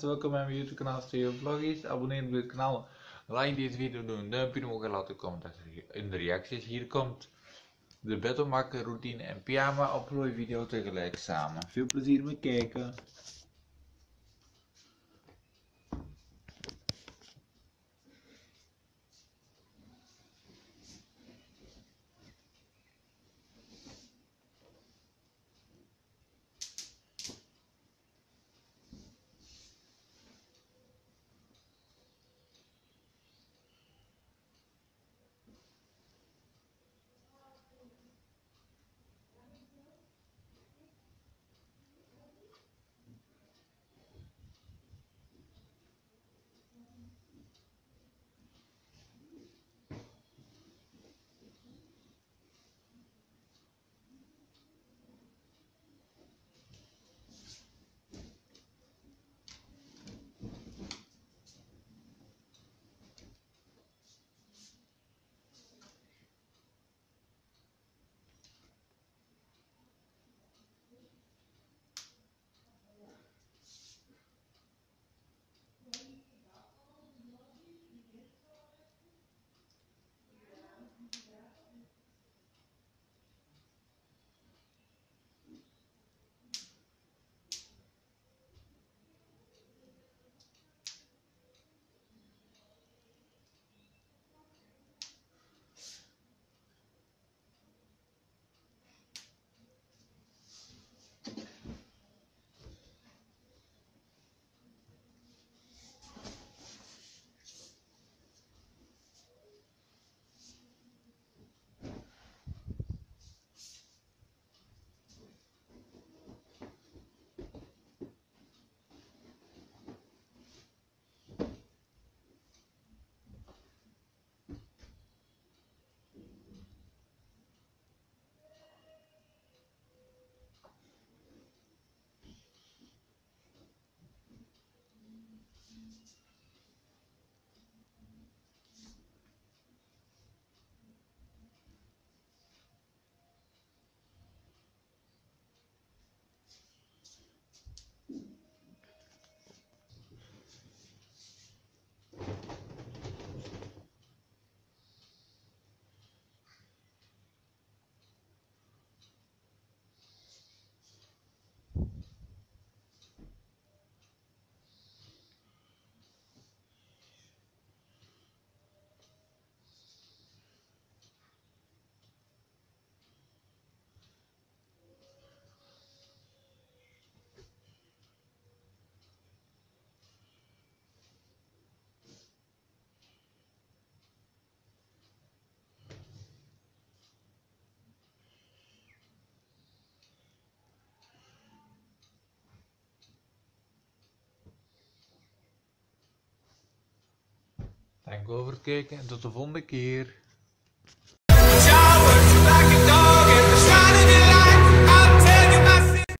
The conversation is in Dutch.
welkom bij mijn YouTube kanaal Studio Vloggies. Abonneer op het kanaal, like deze video, doe een duimpje omhoog en laat een comment in de reacties. Hier komt de beddenmaken routine en pyjama upload video tegelijk samen. Veel plezier met kijken. Dank voor het kijken en tot de volgende keer.